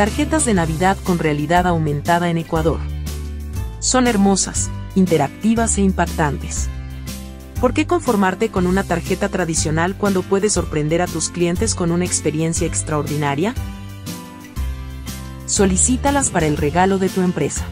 Tarjetas de Navidad con realidad aumentada en Ecuador. Son hermosas, interactivas e impactantes. ¿Por qué conformarte con una tarjeta tradicional cuando puedes sorprender a tus clientes con una experiencia extraordinaria? Solicítalas para el regalo de tu empresa.